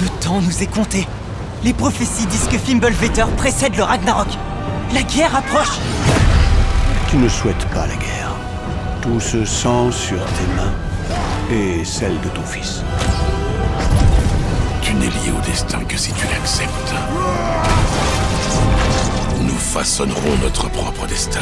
Le temps nous est compté. Les prophéties disent que Fimbulvether précède le Ragnarok. La guerre approche. Tu ne souhaites pas la guerre. Tout se sent sur tes mains et celle de ton fils. Tu n'es lié au destin que si tu l'acceptes. Nous façonnerons notre propre destin.